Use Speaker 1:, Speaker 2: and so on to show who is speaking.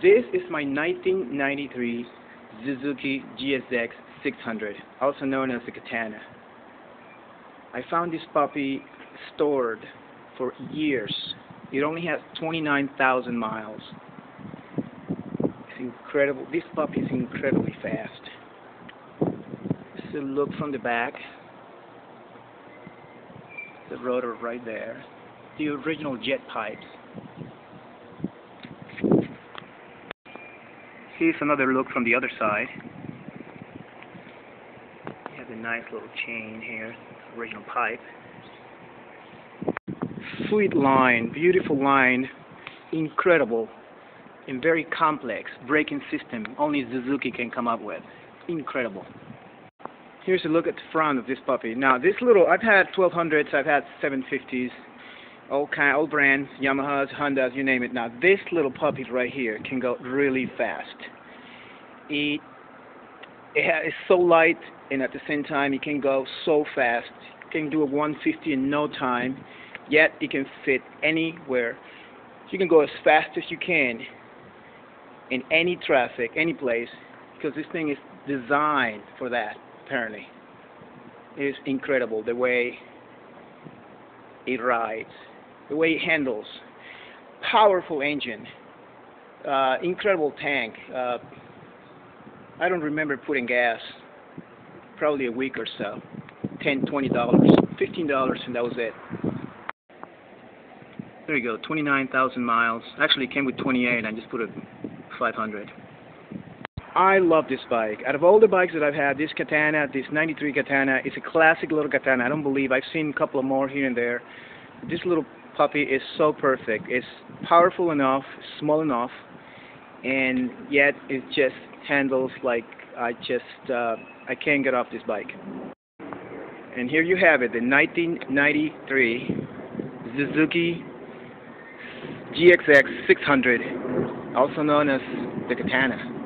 Speaker 1: This is my 1993 Suzuki GSX 600, also known as the Katana. I found this puppy stored for years. It only has 29,000 miles. It's incredible. This puppy is incredibly fast. Is a look from the back. The rotor right there. The original jet pipes. Here's another look from the other side. You have a nice little chain here, original pipe. Sweet line, beautiful line, incredible, and very complex braking system only Suzuki can come up with. Incredible. Here's a look at the front of this puppy. Now this little, I've had 1200s, I've had 750s, all kind, old brands, Yamahas, Hondas, you name it. Now this little puppy right here can go really fast. It, it is so light, and at the same time it can go so fast. It can do a 150 in no time, yet it can fit anywhere. You can go as fast as you can in any traffic, any place, because this thing is designed for that. Apparently, it is incredible the way it rides the way it handles. Powerful engine, uh, incredible tank. Uh, I don't remember putting gas, probably a week or so. Ten, twenty dollars, fifteen dollars, and that was it. There you go, 29,000 miles. Actually, it came with 28. I just put a 500. I love this bike. Out of all the bikes that I've had, this Katana, this 93 Katana, is a classic little Katana. I don't believe I've seen a couple of more here and there. This little puppy is so perfect. It's powerful enough, small enough, and yet it just handles like I just uh, I can't get off this bike. And here you have it, the 1993 Suzuki GSX 600, also known as the Katana.